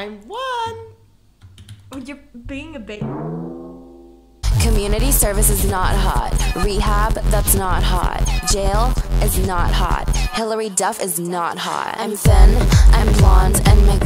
I'm one. Oh, you're being a baby. Community service is not hot. Rehab, that's not hot. Jail is not hot. Hilary Duff is not hot. I'm thin, I'm blonde, and my